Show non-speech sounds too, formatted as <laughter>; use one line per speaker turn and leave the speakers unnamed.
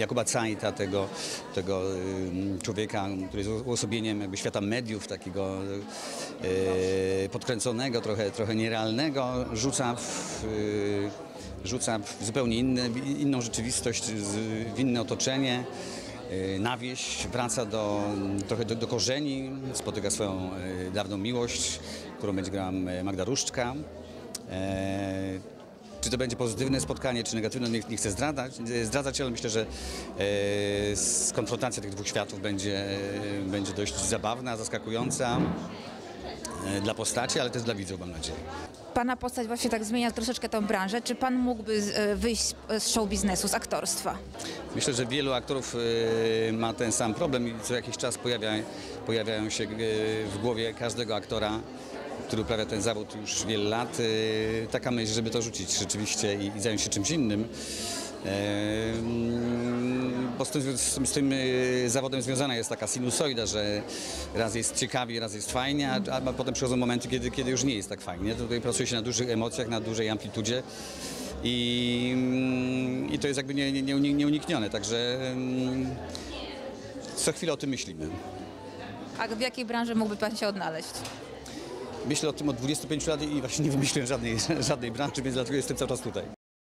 Jakuba Cajta, tego, tego ym, człowieka, który jest uosobieniem jakby świata mediów, takiego yy, podkręconego, trochę, trochę nierealnego, rzuca w, yy, rzuca w zupełnie inne, inną rzeczywistość, w inne otoczenie na wieś, wraca do, trochę do, do korzeni, spotyka swoją dawną miłość, którą będzie grała Magda Różczka. Czy to będzie pozytywne spotkanie, czy negatywne, nie, nie chcę zdradzać, e, zdradzać, ale myślę, że e, konfrontacja tych dwóch światów będzie, e, będzie dość zabawna, zaskakująca e, dla postaci, ale też dla widzów, mam nadzieję.
Pana postać właśnie tak zmienia troszeczkę tą branżę. Czy pan mógłby wyjść z show biznesu, z aktorstwa?
Myślę, że wielu aktorów e, ma ten sam problem i co jakiś czas pojawia, pojawiają się e, w głowie każdego aktora, który uprawia ten zawód już wiele lat, e, taka myśl, żeby to rzucić rzeczywiście i, zająć się czymś innym. Bo z tym, z, tym- zawodem związana jest taka sinusoida, że raz jest ciekawie, raz jest fajnie, a, a potem przychodzą momenty, kiedy, kiedy już nie jest tak fajnie. Tutaj pracuje się na dużych emocjach, na dużej amplitudzie. I, mm, I to jest jakby nie, nie, nie- nieuniknione, także mm, co chwilę o tym myślimy.
A w jakiej branży mógłby pan się odnaleźć?
Myślę o tym od 25 lat i właśnie nie wymyśliłem żadnej, <laughs> żadnej branży, więc dlatego jestem cały czas tutaj.